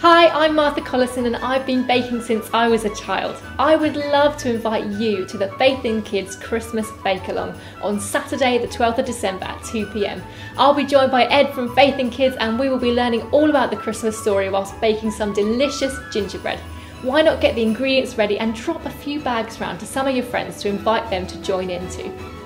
Hi, I'm Martha Collison and I've been baking since I was a child. I would love to invite you to the Faith in Kids Christmas Bake Along on Saturday, the 12th of December at 2 pm. I'll be joined by Ed from Faith in Kids and we will be learning all about the Christmas story whilst baking some delicious gingerbread. Why not get the ingredients ready and drop a few bags round to some of your friends to invite them to join in too?